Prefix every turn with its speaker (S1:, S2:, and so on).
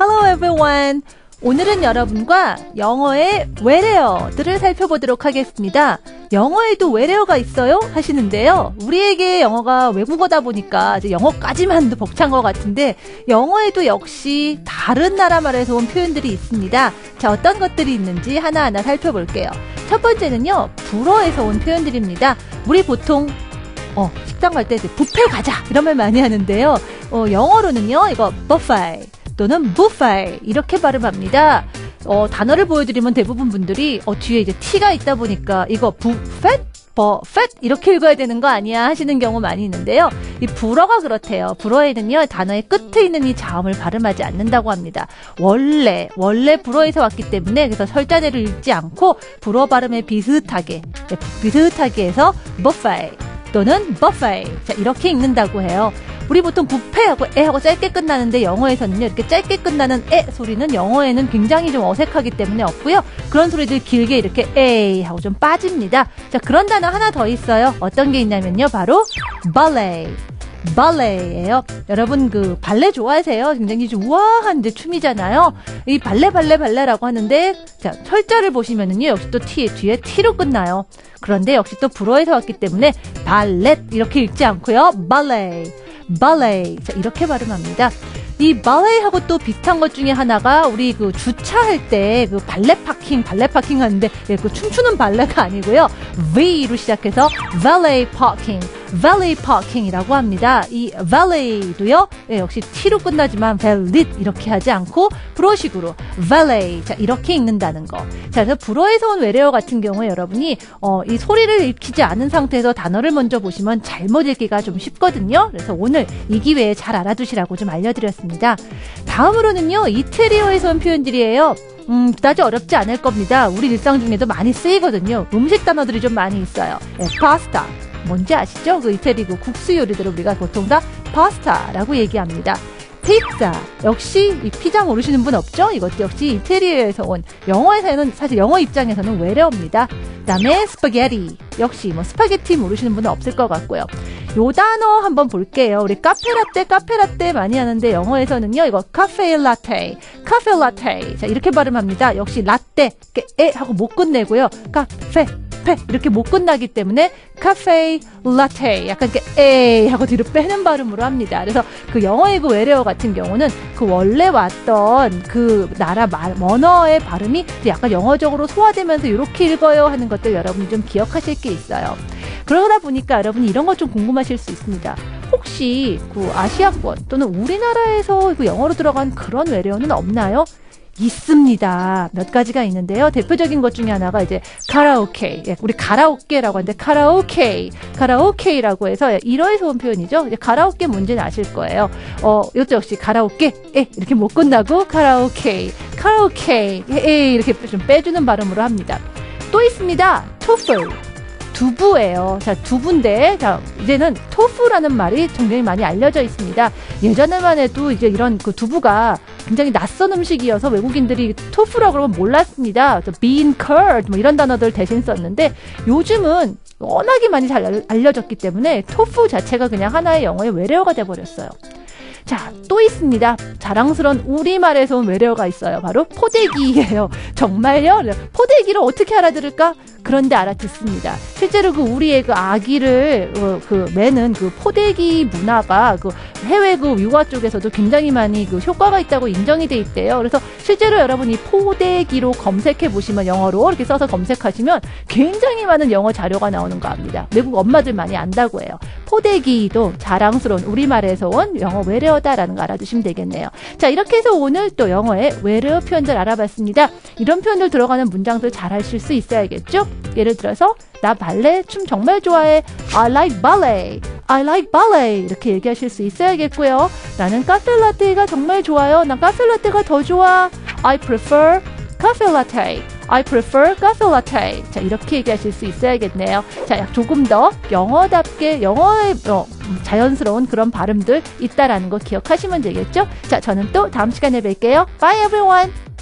S1: Hello everyone. 오늘은 여러분과 영어의 외래어들을 살펴보도록 하겠습니다. 영어에도 외래어가 있어요? 하시는데요. 우리에게 영어가 외국어다 보니까 이제 영어까지만 도 벅찬 것 같은데 영어에도 역시 다른 나라 말에서 온 표현들이 있습니다. 자, 어떤 것들이 있는지 하나하나 살펴볼게요. 첫 번째는요, 불어에서 온 표현들입니다. 우리 보통 어, 식당 갈때 뷔페 가자 이런 말 많이 하는데요. 어, 영어로는요, 이거 buffet 또는 buffet 이렇게 발음합니다. 어, 단어를 보여드리면 대부분 분들이 어, 뒤에 이제 T가 있다 보니까 이거 buffet 버펫 이렇게 읽어야 되는 거 아니야 하시는 경우 많이 있는데요. 이 불어가 그렇대요. 불어에는요 단어의 끝에 있는 이 자음을 발음하지 않는다고 합니다. 원래 원래 불어에서 왔기 때문에 그래서 설자대를 읽지 않고 불어 발음에 비슷하게 네, 비슷하게 해서 buffet 또는 자 이렇게 읽는다고 해요. 우리 보통 부페하고 에하고 짧게 끝나는데 영어에서는요 이렇게 짧게 끝나는 에 소리는 영어에는 굉장히 좀 어색하기 때문에 없고요 그런 소리들 길게 이렇게 에이 하고 좀 빠집니다 자 그런 단어 하나 더 있어요 어떤 게 있냐면요 바로 ballet 발레예요. 여러분 그 발레 좋아하세요? 굉장히 좀 우아한 이제 춤이잖아요. 이 발레 발레 발레라고 하는데 자 철자를 보시면은요 역시 또 T 뒤에 T로 끝나요. 그런데 역시 또 불어에서 왔기 때문에 발렛 이렇게 읽지 않고요. 발레 발레 자 이렇게 발음합니다. 이 발레하고 또 비슷한 것 중에 하나가 우리 그 주차할 때 그 발레 파킹 발레 파킹 하는데 예, 그 춤추는 발레가 아니고요. V로 시작해서 valet parking이라고 합니다. 이 valet도요, 예, 역시 t로 끝나지만 valet 이렇게 하지 않고 불어식으로 valet 자 이렇게 읽는다는 거. 자 그래서 불어에서 온 외래어 같은 경우에 여러분이 어, 이 소리를 익히지 않은 상태에서 단어를 먼저 보시면 잘못 읽기가 좀 쉽거든요. 그래서 오늘 이 기회에 잘 알아두시라고 좀 알려드렸습니다. 다음으로는요 이태리어에서 온 표현들이에요. 음, 그다지 어렵지 않을 겁니다. 우리 일상 중에도 많이 쓰이거든요. 음식 단어들이 좀 많이 있어요. 예, 파스타, 뭔지 아시죠? 그 이태리 그 국수 요리들을 우리가 보통 다 파스타라고 얘기합니다. 피자 역시 이 피자 모르시는 분 없죠? 이것도 역시 이태리에서 온 영어에서는 사실 영어 입장에서는 외래어입니다. 그다음에 스파게티 역시 뭐 스파게티 모르시는 분은 없을 것 같고요. 요 단어 한번 볼게요. 우리 카페라떼 카페라떼 많이 하는데 영어에서는요 이거 caffe latte caffe latte 자 이렇게 발음합니다. 역시 라떼 에 하고 못 끝내고요. 카페 카페 이렇게 못 끝나기 때문에 caffe latte 약간 이렇게 에이 하고 뒤로 빼는 발음으로 합니다. 그래서 그 영어의 그 외래어 같은 경우는 그 원래 왔던 그 나라 말 언어의 발음이 약간 영어적으로 소화되면서 이렇게 읽어요 하는 것들 여러분이 좀 기억하실 게 있어요. 그러다 보니까 여러분이 이런 것 좀 궁금하실 수 있습니다. 혹시 그 아시아권 또는 우리나라에서 그 영어로 들어간 그런 외래어는 없나요? 있습니다. 몇 가지가 있는데요. 대표적인 것 중에 하나가 이제 카라오케. 예, 우리 가라오케라고 하는데 카라오케, 카라오케라고 해서 이러에서 온 표현이죠. 이제 가라오케 문제는 아실 거예요. 어, 이것도 역시 가라오케, 에 이렇게 못 끝나고 카라오케, 카라오케, 에 이렇게 좀 빼주는 발음으로 합니다. 또 있습니다. 토플. 두부예요. 자, 두부인데, 자, 이제는 토프라는 말이 굉장히 많이 알려져 있습니다. 예전에만 해도 이제 이런 그 두부가 굉장히 낯선 음식이어서 외국인들이 토프라고 그러면 몰랐습니다. bean 뭐 이런 단어들 대신 썼는데 요즘은 워낙에 많이 잘 알려졌기 때문에 토프 자체가 그냥 하나의 영어의 외래어가 돼버렸어요. 자, 또 있습니다. 자랑스러운 우리말에서 온 외래어가 있어요. 바로 포대기예요. 정말요? 포대기를 어떻게 알아들을까? 그런데 알아듣습니다. 실제로 그 우리의 그 아기를 어, 그 매는 그 포대기 문화가 그 해외 그 유아 쪽에서도 굉장히 많이 그 효과가 있다고 인정이 돼 있대요. 그래서 실제로 여러분이 포대기로 검색해 보시면 영어로 이렇게 써서 검색하시면 굉장히 많은 영어 자료가 나오는 거 압니다. 외국 엄마들 많이 안다고 해요. 포대기도 자랑스러운 우리말에서 온 영어 외래어다라는 거 알아두시면 되겠네요. 자, 이렇게 해서 오늘 또 영어의 외래어 표현들 알아봤습니다. 이런 표현들 들어가는 문장들 잘 하실 수 있어야겠죠? 예를 들어서 나 발레 춤 정말 좋아해. I like ballet. I like ballet. 이렇게 얘기하실 수 있어야겠고요. 나는 카페 라떼가 정말 좋아요. 난 카페 라떼가 더 좋아. I prefer 카페 라떼. I prefer 카페 라떼. 자, 이렇게 얘기하실 수 있어야겠네요. 자, 조금 더 영어답게 영어의 어, 자연스러운 그런 발음들 있다라는 거 기억하시면 되겠죠? 자, 저는 또 다음 시간에 뵐게요. Bye everyone.